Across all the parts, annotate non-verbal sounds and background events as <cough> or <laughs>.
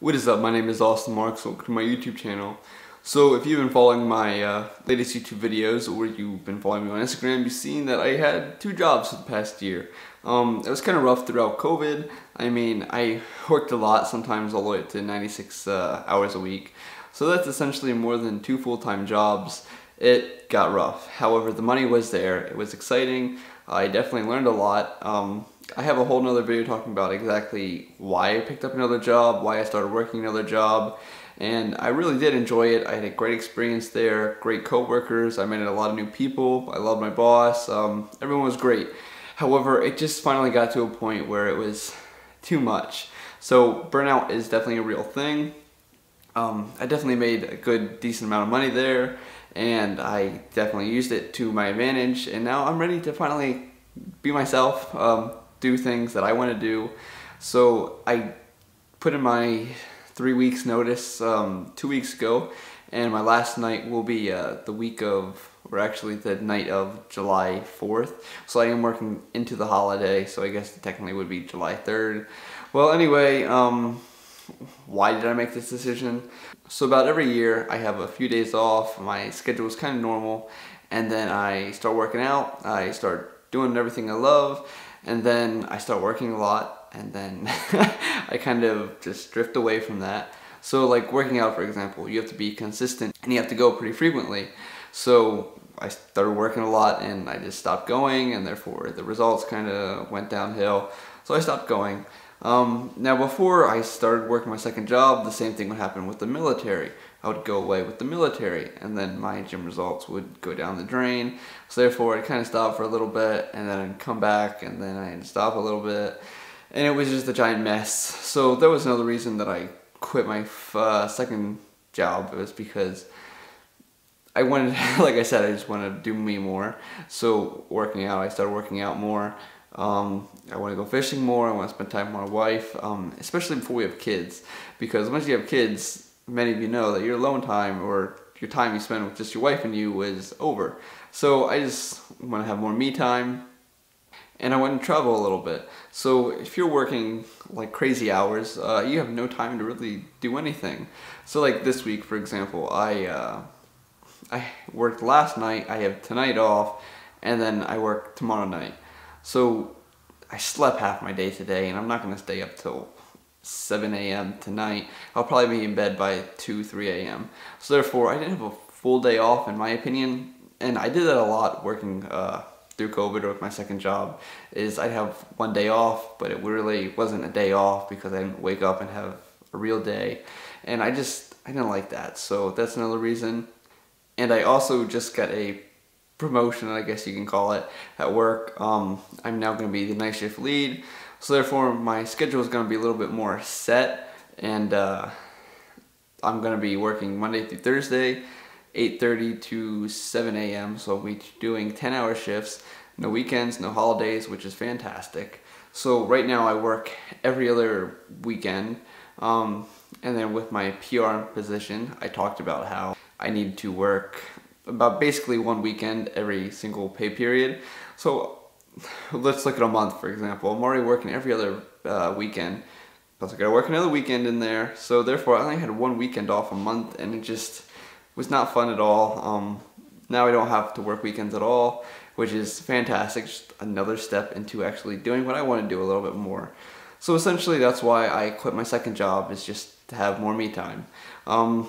What is up? My name is Austin Marks. Welcome to my YouTube channel. So if you've been following my uh, latest YouTube videos or you've been following me on Instagram, you've seen that I had two jobs for the past year. Um, it was kind of rough throughout COVID. I mean, I worked a lot, sometimes all the way up to 96 uh, hours a week. So that's essentially more than two full-time jobs. It got rough. However, the money was there. It was exciting. I definitely learned a lot. Um, I have a whole nother video talking about exactly why I picked up another job, why I started working another job, and I really did enjoy it. I had a great experience there, great co-workers, I met a lot of new people, I loved my boss, um, everyone was great. However, it just finally got to a point where it was too much. So burnout is definitely a real thing. Um, I definitely made a good, decent amount of money there, and I definitely used it to my advantage, and now I'm ready to finally be myself. Um, do things that I want to do. So I put in my three weeks notice um, two weeks ago and my last night will be uh, the week of or actually the night of July 4th so I am working into the holiday so I guess technically would be July 3rd well anyway um, why did I make this decision? So about every year I have a few days off. My schedule is kind of normal and then I start working out. I start doing everything I love and then I start working a lot and then <laughs> I kind of just drift away from that. So like working out for example, you have to be consistent and you have to go pretty frequently. So I started working a lot and I just stopped going and therefore the results kind of went downhill. So I stopped going. Um, now before I started working my second job, the same thing would happen with the military. I would go away with the military and then my gym results would go down the drain. So therefore I'd kind of stop for a little bit and then I'd come back and then I'd stop a little bit. And it was just a giant mess. So that was another reason that I quit my uh, second job. It was because I wanted, <laughs> like I said, I just wanted to do me more. So working out, I started working out more. Um, I want to go fishing more. I want to spend time with my wife, um, especially before we have kids. Because once you have kids, many of you know that your alone time or your time you spend with just your wife and you is over. So I just want to have more me time and I want to travel a little bit. So if you're working like crazy hours, uh, you have no time to really do anything. So like this week, for example, I uh, I worked last night. I have tonight off, and then I work tomorrow night. So I slept half my day today, and I'm not gonna stay up till 7 a.m. tonight, I'll probably be in bed by 2, 3 a.m. So therefore, I didn't have a full day off in my opinion, and I did that a lot working uh, through COVID or with my second job, is I'd have one day off, but it really wasn't a day off because I didn't wake up and have a real day. And I just, I didn't like that. So that's another reason. And I also just got a promotion, I guess you can call it, at work. Um, I'm now going to be the night shift lead. So therefore my schedule is going to be a little bit more set and uh, I'm going to be working Monday through Thursday 8.30 to 7 a.m. So I'll be doing 10 hour shifts, no weekends, no holidays, which is fantastic. So right now I work every other weekend. Um, and then with my PRN position, I talked about how I need to work about basically one weekend every single pay period. So let's look at a month for example. I'm already working every other uh, weekend. Plus I gotta work another weekend in there. So therefore I only had one weekend off a month and it just was not fun at all. Um, now I don't have to work weekends at all, which is fantastic. Just another step into actually doing what I want to do a little bit more. So essentially that's why I quit my second job is just to have more me time. Um,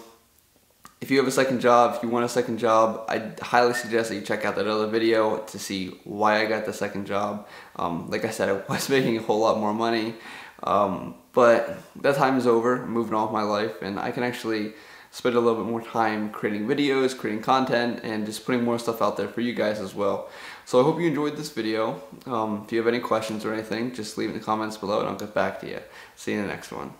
if you have a second job, if you want a second job, I highly suggest that you check out that other video to see why I got the second job. Um, like I said, I <laughs> was making a whole lot more money, um, but that time is over, I'm moving on with my life, and I can actually spend a little bit more time creating videos, creating content, and just putting more stuff out there for you guys as well. So I hope you enjoyed this video. Um, if you have any questions or anything, just leave in the comments below and I'll get back to you. See you in the next one.